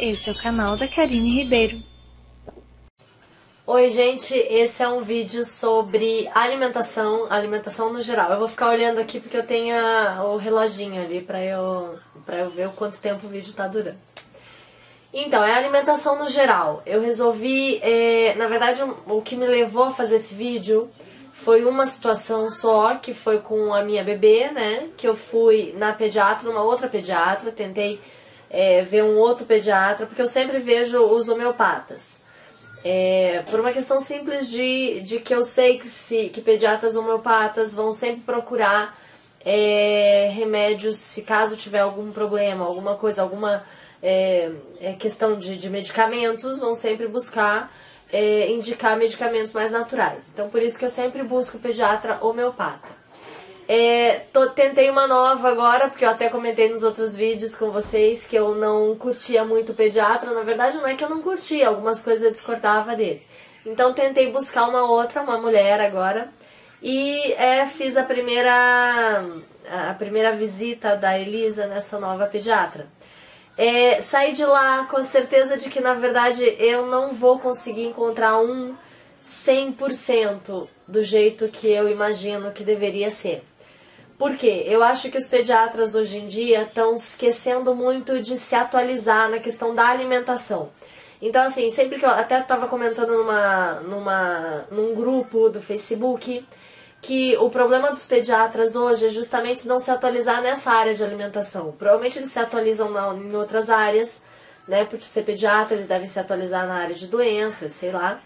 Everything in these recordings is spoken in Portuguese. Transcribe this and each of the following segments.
Esse é o canal da Karine Ribeiro. Oi, gente, esse é um vídeo sobre alimentação, alimentação no geral. Eu vou ficar olhando aqui porque eu tenho o reloginho ali pra eu, pra eu ver o quanto tempo o vídeo tá durando. Então, é alimentação no geral. Eu resolvi, é, na verdade, o que me levou a fazer esse vídeo foi uma situação só, que foi com a minha bebê, né? Que eu fui na pediatra, uma outra pediatra, tentei é, ver um outro pediatra, porque eu sempre vejo os homeopatas. É, por uma questão simples de, de que eu sei que, se, que pediatras homeopatas vão sempre procurar é, remédios se caso tiver algum problema, alguma coisa, alguma é, é questão de, de medicamentos, vão sempre buscar é, indicar medicamentos mais naturais. Então, por isso que eu sempre busco pediatra homeopata. É, tô, tentei uma nova agora, porque eu até comentei nos outros vídeos com vocês que eu não curtia muito o pediatra. Na verdade, não é que eu não curtia, algumas coisas eu discordava dele. Então, tentei buscar uma outra, uma mulher agora. E é, fiz a primeira, a primeira visita da Elisa nessa nova pediatra. É, saí de lá com a certeza de que, na verdade, eu não vou conseguir encontrar um 100% do jeito que eu imagino que deveria ser. Por quê? Eu acho que os pediatras hoje em dia estão esquecendo muito de se atualizar na questão da alimentação. Então, assim, sempre que eu até estava comentando numa, numa, num grupo do Facebook que o problema dos pediatras hoje é justamente não se atualizar nessa área de alimentação. Provavelmente eles se atualizam na, em outras áreas, né? Porque ser pediatra eles devem se atualizar na área de doenças, sei lá.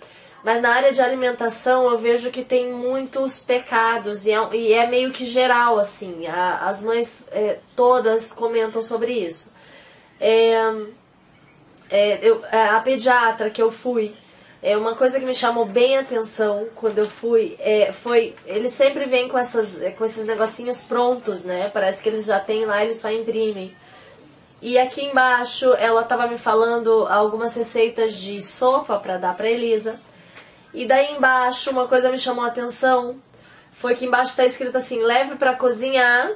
Mas na área de alimentação eu vejo que tem muitos pecados e é, e é meio que geral, assim. A, as mães é, todas comentam sobre isso. É, é eu, é, a pediatra que eu fui, é uma coisa que me chamou bem a atenção quando eu fui, é, foi ele sempre vem com essas com esses negocinhos prontos, né? Parece que eles já têm lá, eles só imprimem. E aqui embaixo ela estava me falando algumas receitas de sopa para dar para Elisa. E daí embaixo, uma coisa me chamou a atenção, foi que embaixo está escrito assim: leve para cozinhar,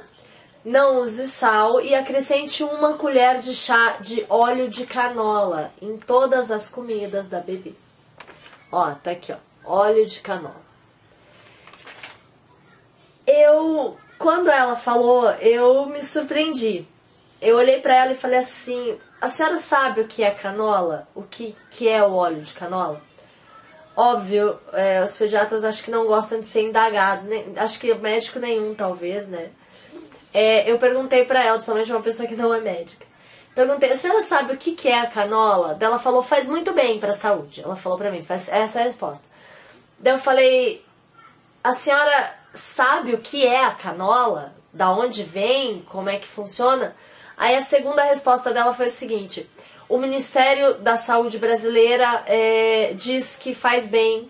não use sal e acrescente uma colher de chá de óleo de canola em todas as comidas da bebê. Ó, tá aqui, ó, óleo de canola. Eu, quando ela falou, eu me surpreendi. Eu olhei para ela e falei assim: a senhora sabe o que é canola? O que, que é o óleo de canola? Óbvio, é, os pediatras acho que não gostam de ser indagados, nem, acho que médico nenhum, talvez, né? É, eu perguntei para ela, principalmente uma pessoa que não é médica. Perguntei, se ela sabe o que, que é a canola? Ela falou, faz muito bem para a saúde. Ela falou para mim, faz, essa é a resposta. Daí eu falei, a senhora sabe o que é a canola? Da onde vem? Como é que funciona? Aí a segunda resposta dela foi o seguinte: o Ministério da Saúde brasileira é, diz que faz bem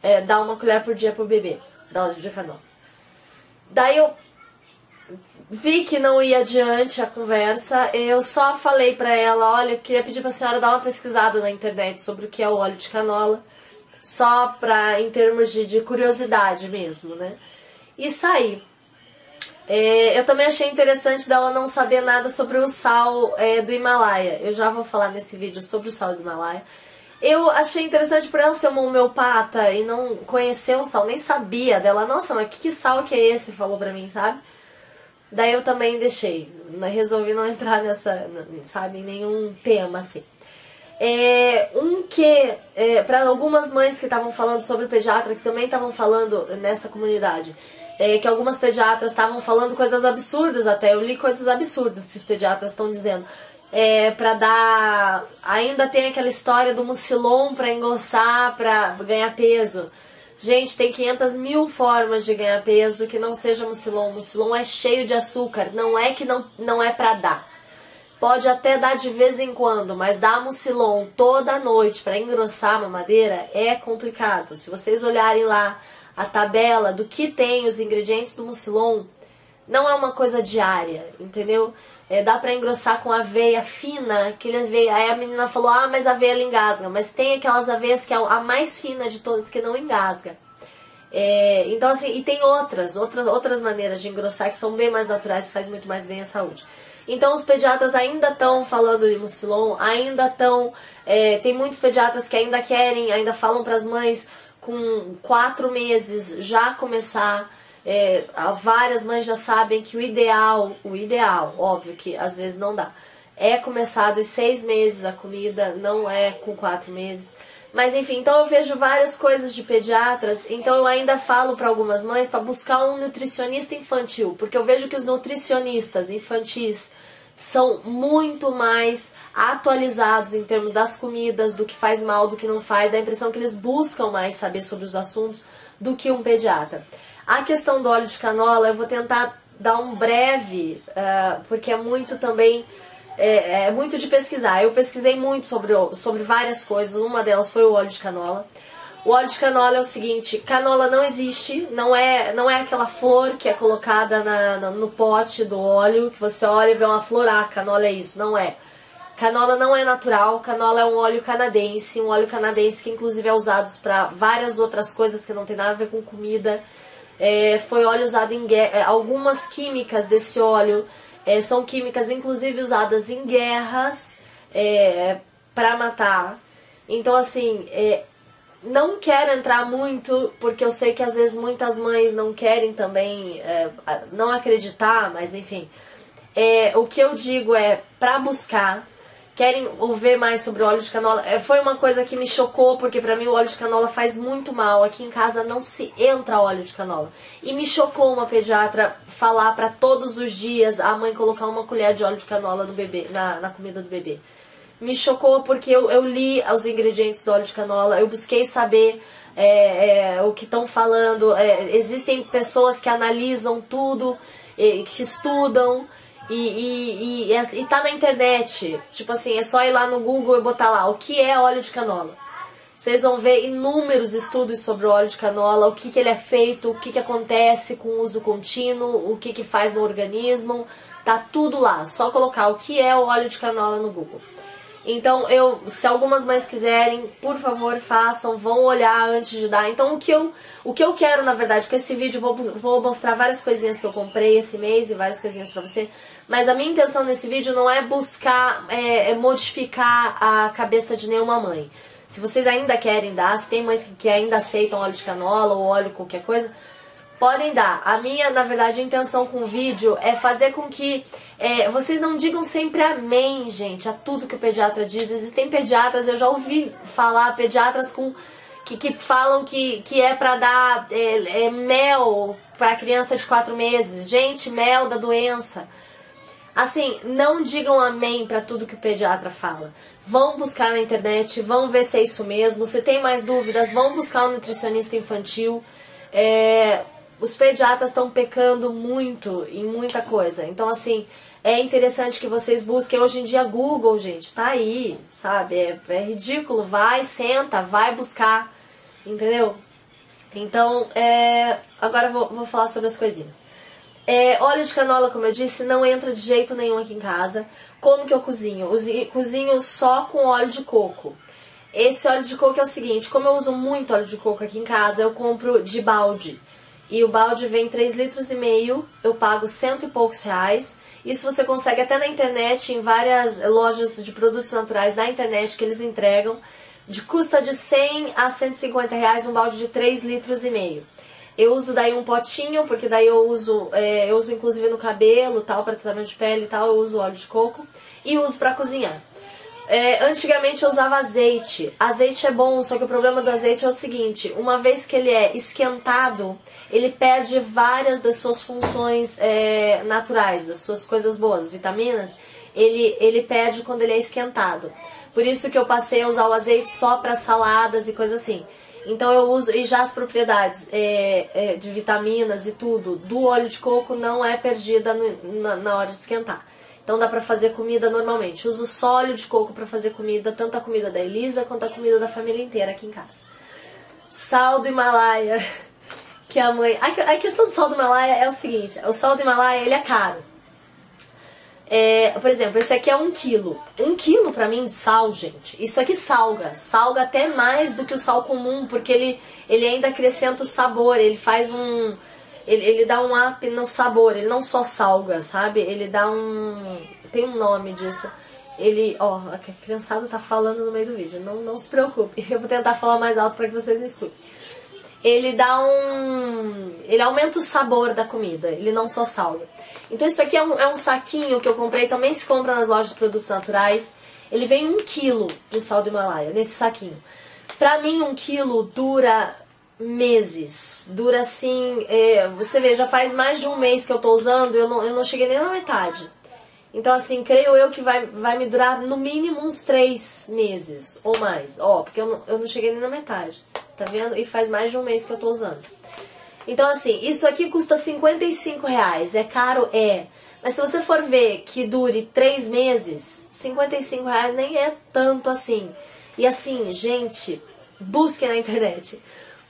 é, dar uma colher por dia pro bebê, da óleo de canola. Daí eu vi que não ia adiante a conversa, eu só falei para ela, olha, eu queria pedir para a senhora dar uma pesquisada na internet sobre o que é o óleo de canola, só para em termos de, de curiosidade mesmo, né? E saí. É, eu também achei interessante dela não saber nada sobre o sal é, do Himalaia. Eu já vou falar nesse vídeo sobre o sal do Himalaia. Eu achei interessante por ela ser uma homeopata e não conhecer o sal, nem sabia dela. Nossa, mas que, que sal que é esse? Falou pra mim, sabe? Daí eu também deixei. Resolvi não entrar nessa, sabe, em nenhum tema assim. É, um que, é, para algumas mães que estavam falando sobre pediatra, que também estavam falando nessa comunidade, é, que algumas pediatras estavam falando coisas absurdas até. Eu li coisas absurdas que os pediatras estão dizendo. É, para dar. Ainda tem aquela história do mucilon para engrossar, para ganhar peso. Gente, tem 500 mil formas de ganhar peso que não seja mucilon. Mucilon é cheio de açúcar. Não é que não, não é para dar. Pode até dar de vez em quando, mas dar mucilon toda noite para engrossar a mamadeira é complicado. Se vocês olharem lá a tabela do que tem os ingredientes do mucilon, não é uma coisa diária, entendeu? É, dá para engrossar com aveia fina, aquele aveia. Aí a menina falou: "Ah, mas a aveia ela engasga". Mas tem aquelas aveias que é a mais fina de todas que não engasga. É, então assim, e tem outras, outras outras maneiras de engrossar que são bem mais naturais, e faz muito mais bem à saúde. Então os pediatras ainda estão falando de Mucilon, ainda estão. É, tem muitos pediatras que ainda querem, ainda falam para as mães com quatro meses já começar. É, várias mães já sabem que o ideal, o ideal, óbvio que às vezes não dá, é começar dos seis meses a comida, não é com quatro meses. Mas enfim, então eu vejo várias coisas de pediatras, então eu ainda falo para algumas mães para buscar um nutricionista infantil, porque eu vejo que os nutricionistas infantis são muito mais atualizados em termos das comidas, do que faz mal, do que não faz, dá a impressão que eles buscam mais saber sobre os assuntos do que um pediatra. A questão do óleo de canola, eu vou tentar dar um breve, uh, porque é muito também é, é, muito de pesquisar. Eu pesquisei muito sobre, sobre várias coisas, uma delas foi o óleo de canola. O óleo de canola é o seguinte, canola não existe, não é, não é aquela flor que é colocada na, na, no pote do óleo, que você olha e vê uma flor, ah, canola é isso, não é. Canola não é natural, canola é um óleo canadense, um óleo canadense que inclusive é usado para várias outras coisas que não tem nada a ver com comida. É, foi óleo usado em é, algumas químicas desse óleo é, são químicas, inclusive, usadas em guerras é, para matar. Então, assim, é, não quero entrar muito, porque eu sei que às vezes muitas mães não querem também é, não acreditar, mas enfim. É, o que eu digo é para buscar querem ouvir mais sobre o óleo de canola, é, foi uma coisa que me chocou, porque para mim o óleo de canola faz muito mal. Aqui em casa não se entra óleo de canola. E me chocou uma pediatra falar para todos os dias a mãe colocar uma colher de óleo de canola no bebê, na, na comida do bebê. Me chocou porque eu, eu li os ingredientes do óleo de canola, eu busquei saber é, é, o que estão falando. É, existem pessoas que analisam tudo, que estudam. E, e, e, e, tá na internet. Tipo assim, é só ir lá no Google e botar lá o que é óleo de canola. Vocês vão ver inúmeros estudos sobre o óleo de canola, o que, que ele é feito, o que, que acontece com o uso contínuo, o que, que faz no organismo. Tá tudo lá. Só colocar o que é o óleo de canola no Google. Então, eu, se algumas mães quiserem, por favor, façam, vão olhar antes de dar. Então, o que eu, o que eu quero, na verdade, com esse vídeo, vou, vou mostrar várias coisinhas que eu comprei esse mês e várias coisinhas pra você. Mas a minha intenção nesse vídeo não é buscar é, é modificar a cabeça de nenhuma mãe. Se vocês ainda querem dar, se tem mães que, que ainda aceitam óleo de canola ou óleo qualquer coisa, podem dar. A minha, na verdade, intenção com o vídeo é fazer com que é, vocês não digam sempre amém, gente, a tudo que o pediatra diz. Existem pediatras, eu já ouvi falar, pediatras com que, que falam que, que é para dar é, é, mel para criança de 4 meses. Gente, mel da doença. Assim, não digam amém para tudo que o pediatra fala. Vão buscar na internet, vão ver se é isso mesmo. Se tem mais dúvidas, vão buscar um nutricionista infantil. É, os pediatras estão pecando muito em muita coisa. Então, assim, é interessante que vocês busquem. Hoje em dia, Google, gente, tá aí, sabe? É, é ridículo. Vai, senta, vai buscar, entendeu? Então, é, agora vou, vou falar sobre as coisinhas. É, óleo de canola, como eu disse, não entra de jeito nenhum aqui em casa. Como que eu cozinho? Cozinho só com óleo de coco. Esse óleo de coco é o seguinte, como eu uso muito óleo de coco aqui em casa, eu compro de balde. E o balde vem 3 litros e meio, eu pago cento e poucos reais. Isso você consegue até na internet, em várias lojas de produtos naturais da internet que eles entregam. De, custa de 100 a 150 reais um balde de 3 litros e meio. Eu uso daí um potinho, porque daí eu uso, é, eu uso inclusive no cabelo, tal, para tratamento de pele e tal, eu uso óleo de coco e uso para cozinhar. É, antigamente eu usava azeite. Azeite é bom, só que o problema do azeite é o seguinte: uma vez que ele é esquentado, ele perde várias das suas funções é, naturais, das suas coisas boas, vitaminas. Ele, ele perde quando ele é esquentado. Por isso que eu passei a usar o azeite só para saladas e coisas assim. Então eu uso, e já as propriedades é, é, de vitaminas e tudo do óleo de coco não é perdida no, na, na hora de esquentar. Então dá pra fazer comida normalmente. Uso só óleo de coco para fazer comida, tanto a comida da Elisa quanto a comida da família inteira aqui em casa. Sal do Himalaia, que a mãe... A questão do sal do Himalaia é o seguinte, o sal do Himalaia ele é caro. É, por exemplo, esse aqui é um quilo. Um quilo pra mim de sal, gente. Isso aqui salga. Salga até mais do que o sal comum, porque ele, ele ainda acrescenta o sabor. Ele faz um. Ele, ele dá um up no sabor. Ele não só salga, sabe? Ele dá um. tem um nome disso. Ele, ó, a criançada tá falando no meio do vídeo, não, não se preocupe. Eu vou tentar falar mais alto para que vocês me escutem. Ele dá um. Ele aumenta o sabor da comida, ele não só salga. Então, isso aqui é um, é um saquinho que eu comprei, também se compra nas lojas de produtos naturais. Ele vem um quilo de sal do Himalaia nesse saquinho. Pra mim, um quilo dura meses. Dura assim. É, você vê, já faz mais de um mês que eu tô usando eu não, eu não cheguei nem na metade. Então, assim, creio eu que vai, vai me durar no mínimo uns três meses ou mais. Ó, porque eu não, eu não cheguei nem na metade. Tá vendo? E faz mais de um mês que eu tô usando. Então, assim, isso aqui custa 55 reais. É caro? É. Mas se você for ver que dure três meses, 55 reais nem é tanto assim. E assim, gente, busque na internet.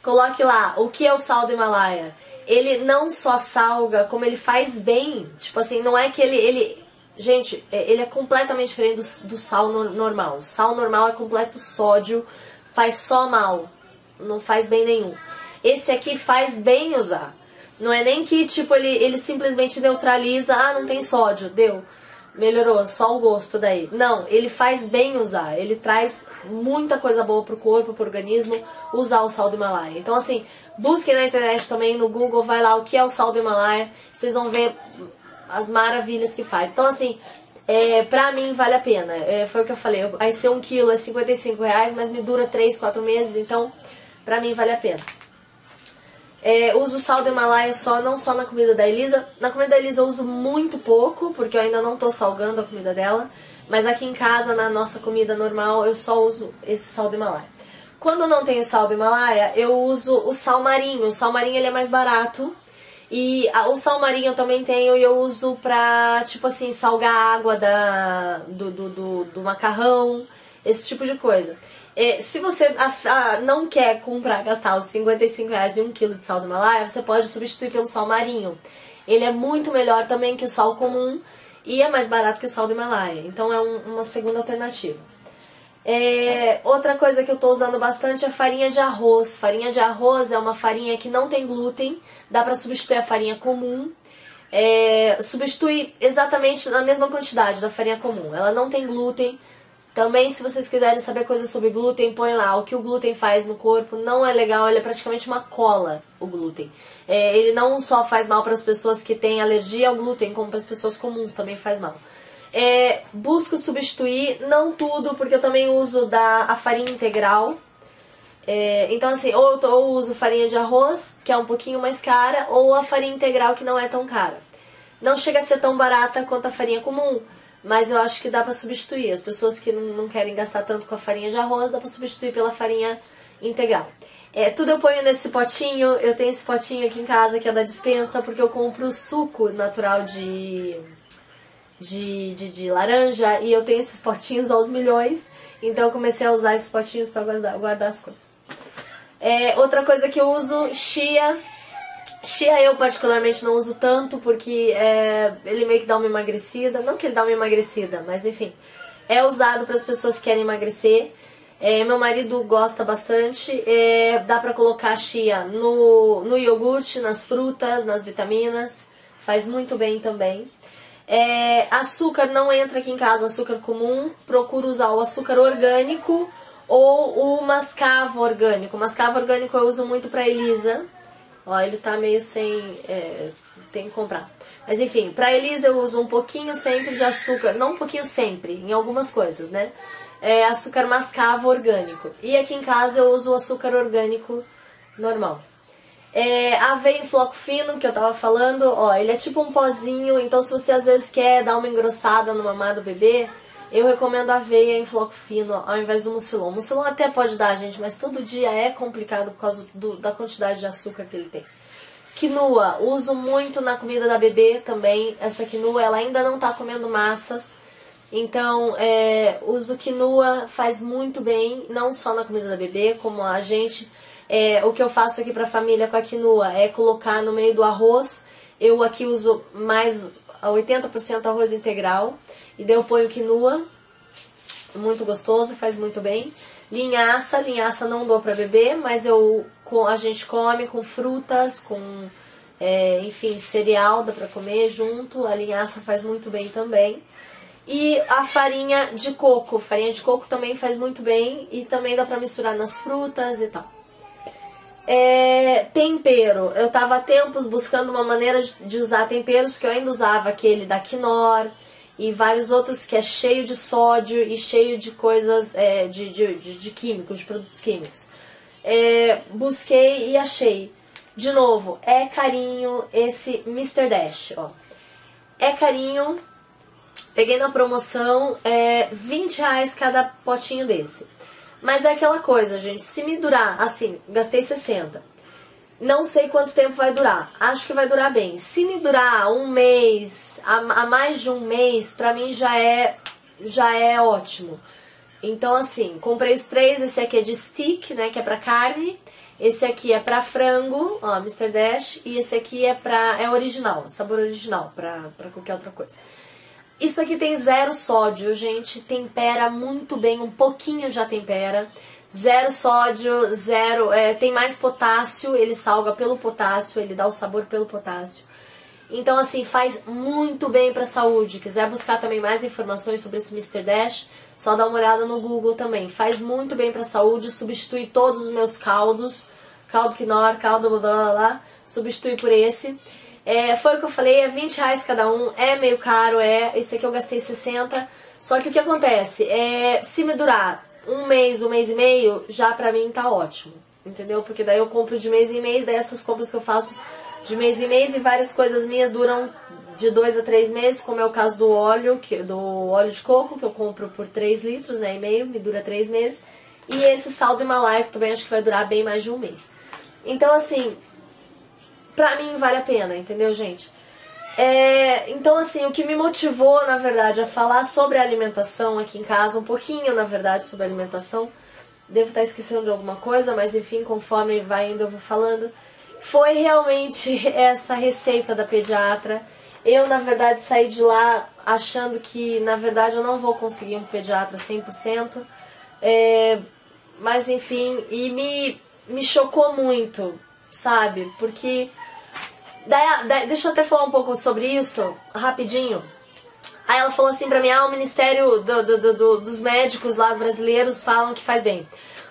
Coloque lá o que é o sal do Himalaia. Ele não só salga, como ele faz bem. Tipo assim, não é que ele. ele gente, é, ele é completamente diferente do, do sal no, normal. O sal normal é completo sódio, faz só mal. Não faz bem nenhum. Esse aqui faz bem usar. Não é nem que, tipo, ele, ele simplesmente neutraliza, ah, não tem sódio, deu melhorou, só o gosto daí. Não, ele faz bem usar, ele traz muita coisa boa pro corpo, pro organismo, usar o sal do Himalaia. Então, assim, busquem na internet também, no Google, vai lá o que é o sal do Himalaia, vocês vão ver as maravilhas que faz. Então, assim, é, pra mim vale a pena. É, foi o que eu falei, vai ser um quilo é 55 reais, mas me dura 3, 4 meses, então pra mim vale a pena. É, uso sal do Himalaia só, não só na comida da Elisa. Na comida da Elisa eu uso muito pouco, porque eu ainda não tô salgando a comida dela. Mas aqui em casa, na nossa comida normal, eu só uso esse sal do Himalaia. Quando não tenho sal do Himalaia, eu uso o sal marinho. O sal marinho ele é mais barato. E a, o sal marinho eu também tenho e eu uso pra, tipo assim, salgar a água da, do, do, do, do macarrão, esse tipo de coisa. É, se você não quer comprar, gastar os 55 reais e um quilo de sal do Himalaia, você pode substituir pelo sal marinho. Ele é muito melhor também que o sal comum e é mais barato que o sal do Himalaia. Então é um, uma segunda alternativa. É, outra coisa que eu estou usando bastante é farinha de arroz. Farinha de arroz é uma farinha que não tem glúten, dá para substituir a farinha comum. É, substitui exatamente na mesma quantidade da farinha comum. Ela não tem glúten, também, se vocês quiserem saber coisas sobre glúten, põe lá o que o glúten faz no corpo. Não é legal, ele é praticamente uma cola, o glúten. É, ele não só faz mal para as pessoas que têm alergia ao glúten, como para as pessoas comuns também faz mal. É, busco substituir, não tudo, porque eu também uso da a farinha integral. É, então, assim, ou eu, ou uso farinha de arroz, que é um pouquinho mais cara, ou a farinha integral, que não é tão cara. Não chega a ser tão barata quanto a farinha comum mas eu acho que dá para substituir. As pessoas que não, não querem gastar tanto com a farinha de arroz, dá para substituir pela farinha integral. É, tudo eu ponho nesse potinho. Eu tenho esse potinho aqui em casa que é da dispensa, porque eu compro suco natural de, de, de, de laranja e eu tenho esses potinhos aos milhões. Então eu comecei a usar esses potinhos para guardar, guardar as coisas. É, outra coisa que eu uso, chia. Chia eu particularmente não uso tanto porque é, ele meio que dá uma emagrecida. Não que ele dá uma emagrecida, mas enfim. É usado para as pessoas que querem emagrecer. É, meu marido gosta bastante. É, dá para colocar chia no, no iogurte, nas frutas, nas vitaminas. Faz muito bem também. É, açúcar não entra aqui em casa, açúcar comum. Procuro usar o açúcar orgânico ou o mascavo orgânico. O mascavo orgânico eu uso muito para Elisa Ó, ele tá meio sem. É, tem que comprar. Mas enfim, pra Elisa eu uso um pouquinho sempre de açúcar. Não um pouquinho sempre, em algumas coisas, né? É açúcar mascavo orgânico. E aqui em casa eu uso açúcar orgânico normal. É, aveia em floco fino, que eu tava falando, ó, ele é tipo um pozinho, então se você às vezes quer dar uma engrossada no mamar do bebê, eu recomendo aveia em floco fino ao invés do mucilon. O mucilon até pode dar, gente, mas todo dia é complicado por causa do, da quantidade de açúcar que ele tem. Quinoa, uso muito na comida da bebê também. Essa quinoa, ela ainda não tá comendo massas. Então, é, uso quinoa faz muito bem, não só na comida da bebê, como a gente. É, o que eu faço aqui pra família com a quinoa é colocar no meio do arroz. Eu aqui uso mais 80% arroz integral. E daí eu ponho quinoa, muito gostoso, faz muito bem. Linhaça, linhaça não dou para beber, mas eu a gente come com frutas, com é, enfim, cereal dá para comer junto. A linhaça faz muito bem também. E a farinha de coco. Farinha de coco também faz muito bem e também dá pra misturar nas frutas e tal. É, tempero. Eu tava há tempos buscando uma maneira de usar temperos, porque eu ainda usava aquele da Knorr e vários outros que é cheio de sódio e cheio de coisas, é, de, de, de, de, químicos, de produtos químicos. É, busquei e achei. De novo, é carinho esse Mr. Dash, ó. É carinho, peguei na promoção, é 20 reais cada potinho desse. Mas é aquela coisa, gente, se me durar, assim, gastei 60. Não sei quanto tempo vai durar. Acho que vai durar bem. Se me durar um mês, a, a mais de um mês, pra mim já é, já é ótimo. Então, assim, comprei os três. Esse aqui é de stick, né, que é pra carne. Esse aqui é pra frango, ó, Mr. Dash. E esse aqui é pra, é original, sabor original, pra, pra qualquer outra coisa. Isso aqui tem zero sódio, gente. Tempera muito bem, um pouquinho já tempera. Zero sódio, zero. É, tem mais potássio, ele salga pelo potássio, ele dá o sabor pelo potássio. Então, assim, faz muito bem para a saúde. Quiser buscar também mais informações sobre esse Mr. Dash, só dá uma olhada no Google também. Faz muito bem para a saúde, substitui todos os meus caldos, caldo quinor, caldo blá blá, blá substitui por esse. É, foi o que eu falei, é 20 reais cada um, é meio caro, é. Esse aqui eu gastei 60. Só que o que acontece? É, se me durar um mês, um mês e meio, já pra mim tá ótimo. Entendeu? Porque daí eu compro de mês em mês, daí essas compras que eu faço de mês em mês e várias coisas minhas duram de dois a três meses, como é o caso do óleo, que, do óleo de coco, que eu compro por 3 litros, né, e meio, me dura três meses. E esse sal do Himalaia, que também acho que vai durar bem mais de um mês. Então, assim, pra mim vale a pena, entendeu, gente? É, então, assim, o que me motivou, na verdade, a falar sobre alimentação aqui em casa, um pouquinho, na verdade, sobre alimentação, devo estar esquecendo de alguma coisa, mas enfim, conforme vai indo eu vou falando, foi realmente essa receita da pediatra. Eu, na verdade, saí de lá achando que, na verdade, eu não vou conseguir um pediatra 100%, é, mas enfim, e me, me chocou muito, sabe? Porque Daí, daí, deixa eu até falar um pouco sobre isso, rapidinho. Aí ela falou assim pra mim, ah, o Ministério do, do, do, dos Médicos lá brasileiros falam que faz bem.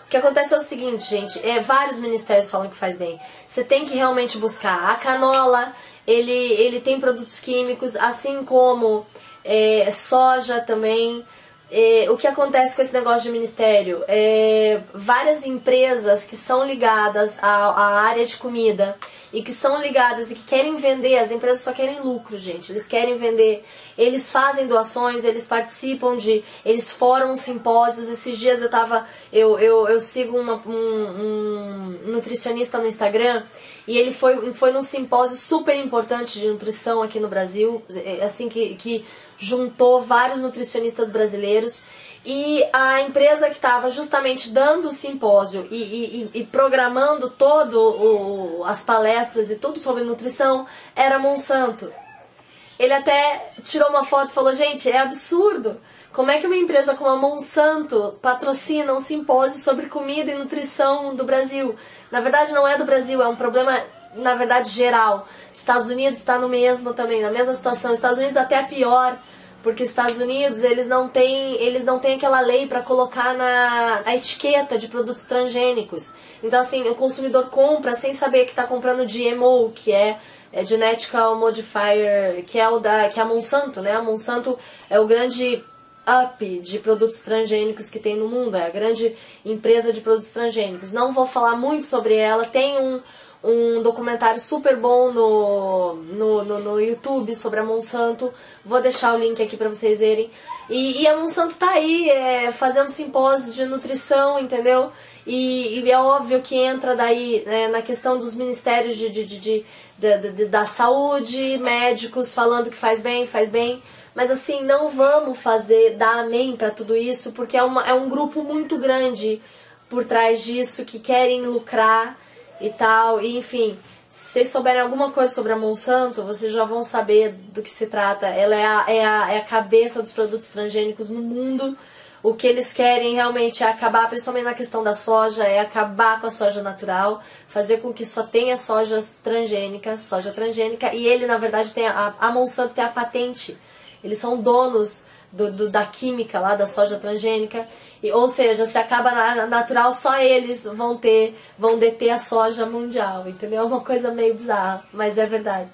O que acontece é o seguinte, gente, é, vários ministérios falam que faz bem. Você tem que realmente buscar. A canola, ele, ele tem produtos químicos, assim como é, soja também. É, o que acontece com esse negócio de ministério? É, várias empresas que são ligadas à, à área de comida e que são ligadas e que querem vender, as empresas só querem lucro, gente. Eles querem vender, eles fazem doações, eles participam de, eles foram simpósios. Esses dias eu tava, eu, eu, eu sigo uma, um, um nutricionista no Instagram e ele foi, foi num simpósio super importante de nutrição aqui no Brasil, assim que, que juntou vários nutricionistas brasileiros e a empresa que estava justamente dando o simpósio e, e, e programando todo o, as palestras e tudo sobre nutrição era Monsanto. Ele até tirou uma foto e falou: gente, é absurdo. Como é que uma empresa como a Monsanto patrocina um simpósio sobre comida e nutrição do Brasil? Na verdade, não é do Brasil, é um problema, na verdade, geral. Estados Unidos está no mesmo também, na mesma situação. Estados Unidos até é pior porque os Estados Unidos eles não têm eles não têm aquela lei para colocar na a etiqueta de produtos transgênicos. Então assim o consumidor compra sem saber que está comprando GMO que é, é Genetical Modifier que é o da que é a Monsanto né? A Monsanto é o grande up de produtos transgênicos que tem no mundo é a grande empresa de produtos transgênicos. Não vou falar muito sobre ela tem um um documentário super bom no, no, no, no, YouTube sobre a Monsanto. Vou deixar o link aqui para vocês verem. E, e, a Monsanto tá aí é, fazendo simpósios de nutrição, entendeu? E, e, é óbvio que entra daí né, na questão dos ministérios de, de, de, de, da saúde, médicos falando que faz bem, faz bem. Mas assim, não vamos fazer dar amém para tudo isso, porque é, uma, é um grupo muito grande por trás disso que querem lucrar e tal. E enfim, se vocês souberem alguma coisa sobre a Monsanto, vocês já vão saber do que se trata. Ela é a, é a, é a cabeça dos produtos transgênicos no mundo. O que eles querem realmente é acabar, principalmente na questão da soja, é acabar com a soja natural, fazer com que só tenha sojas transgênicas, soja transgênica, e ele, na verdade, tem a, a Monsanto tem a patente. Eles são donos do, do, da química lá da soja transgênica. E, ou seja, se acaba na natural, só eles vão ter, vão deter a soja mundial, entendeu? É uma coisa meio bizarra, mas é verdade.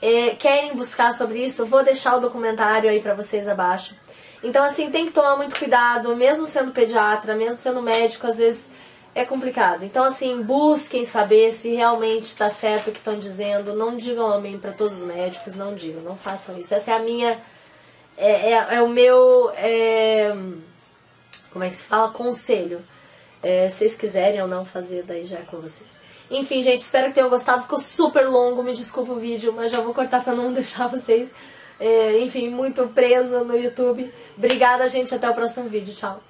É, querem buscar sobre isso? Vou deixar o documentário aí para vocês abaixo. Então, assim, tem que tomar muito cuidado, mesmo sendo pediatra, mesmo sendo médico, às vezes é complicado. Então, assim, busquem saber se realmente está certo o que estão dizendo. Não digam amém para todos os médicos, não digam, não façam isso. Essa é a minha. É, é, é o meu. É, como é que se fala? Conselho. É, se vocês quiserem ou não fazer, daí já é com vocês. Enfim, gente, espero que tenham gostado. Ficou super longo, me desculpa o vídeo, mas já vou cortar para não deixar vocês, é, enfim, muito preso no YouTube. Obrigada, gente. Até o próximo vídeo. Tchau.